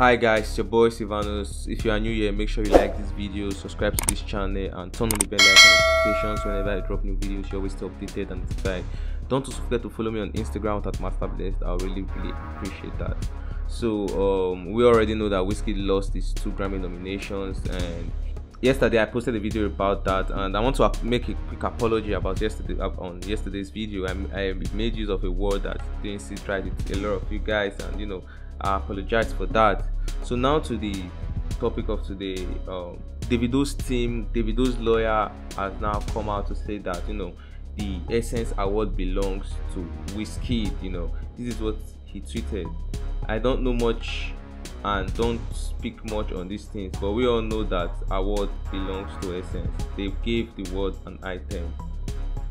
Hi guys, it's your boy Sylvanus. If you are new here, make sure you like this video, subscribe to this channel, and turn on the bell icon notifications whenever I drop new videos. You always stay updated and notified. Don't also forget to follow me on Instagram at MasterBlessed. I really, really appreciate that. So um, we already know that Wizkid lost his two Grammy nominations, and yesterday I posted a video about that, and I want to make a quick apology about yesterday on yesterday's video. I, I made use of a word that didn't sit right with a lot of you guys, and you know I apologize for that. So now to the topic of today. Um, Davido's team, Davido's lawyer has now come out to say that you know the Essence Award belongs to Wizkid. You know this is what he tweeted. I don't know much and don't speak much on these things, but we all know that award belongs to Essence. They gave the word an item.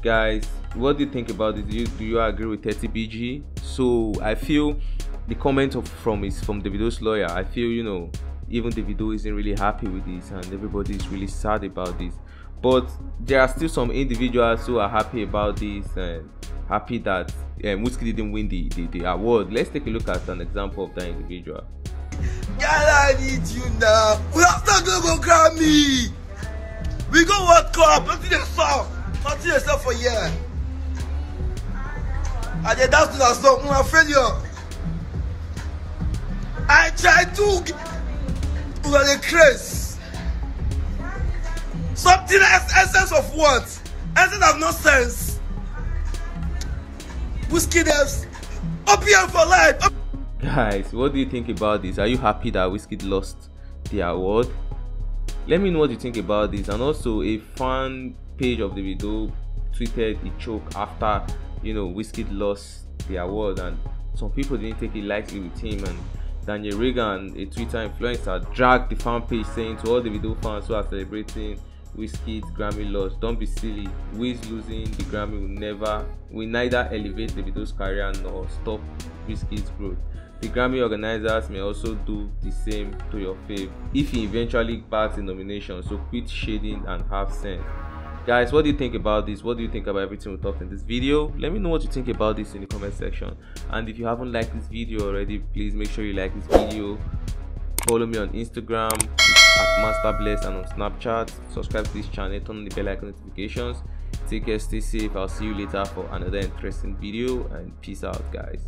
Guys, what do you think about this? Do you, do you agree with 30BG? So I feel the comment of, from is from Davido's lawyer. I feel you know even Davido isn't really happy with this, and everybody is really sad about this. But there are still some individuals who are happy about this and happy that um, didn't win the, the, the award. Let's take a look at an example of that individual. Girl, I need you now. We have to go go Grammy. We go World Cup. For year. Song. Failure. To you are the. Something as essence of what? Essence of no sense. Wizkid devs. Opium for life. Guys, what do you think about this? Are you happy that Wizkid lost the award? Let me know what you think about this. And also, a fan page of Davido tweeted a choke after you know Wizkid lost the award, and some people didn't take it lightly with him and Daniel Reagan, a Twitter influencer, dragged the fan page saying to all the video fans who are celebrating Wizkid's Grammy loss, don't be silly. Wiz losing the Grammy will never, will neither elevate the video's career nor stop Wizkid's growth. The Grammy organizers may also do the same to your fave if he eventually bags the nomination, so quit shading and have sense guys what do you think about this? What do you think about everything we talked in this video? Let me know what you think about this in the comment section. And if you haven't liked this video already please make sure you like this video. Follow me on instagram at masterbless and on snapchat. Subscribe to this channel turn on the bell icon notifications. Take care stay safe. I'll see you later for another interesting video. And peace out guys